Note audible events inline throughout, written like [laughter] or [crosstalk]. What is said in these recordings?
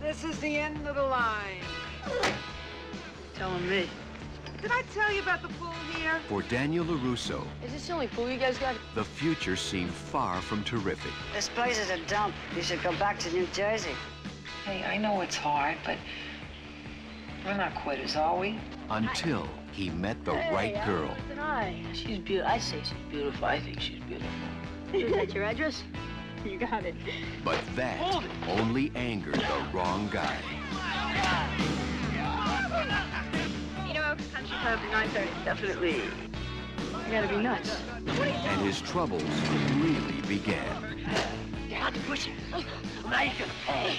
This is the end of the line. Telling me. Did I tell you about the pool here? For Daniel LaRusso, Is this the only pool you guys got? the future seemed far from terrific. This place is a dump. You should go back to New Jersey. Hey, I know it's hard, but we're not quitters, are we? Until he met the right girl. I. She's beautiful. I say she's beautiful. I think she's beautiful. Is that your address? [laughs] You got it. But that oh. only angered the wrong guy. Cedar Oaks Country Club at 9.30. Definitely. You gotta be nuts. And his troubles really began. You to push it. Now you can pay.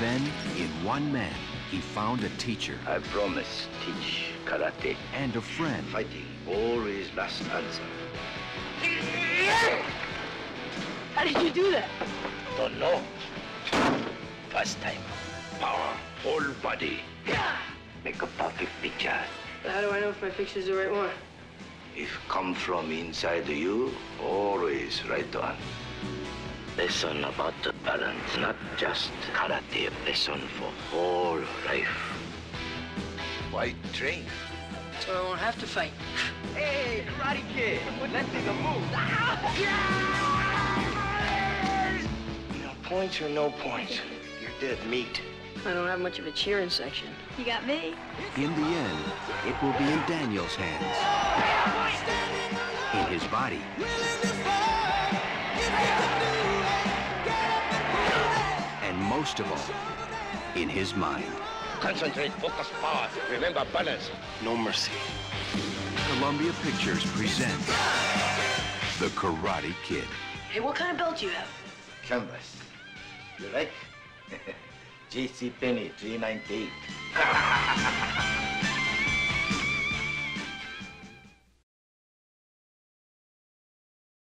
Then, in one man, he found a teacher I promise, teach karate. and a friend Fighting always last answer. How did you do that? Don't know. First time. Power, whole body. Make a perfect picture. But How do I know if my picture's the right one? If come from inside you, always right one. Lesson about the balance, not just karate, lesson for whole life. Why train? So I won't have to fight. Hey, Karate Kid, let's take a move. Points or no points, you're dead meat. I don't have much of a cheering section. You got me. In the end, it will be in Daniel's hands. In his body. And most of all, in his mind. Concentrate, focus, power. Remember balance. No mercy. Columbia Pictures presents The Karate Kid. Hey, what kind of belt do you have? Canvas. You like? JC Penney 398. [laughs]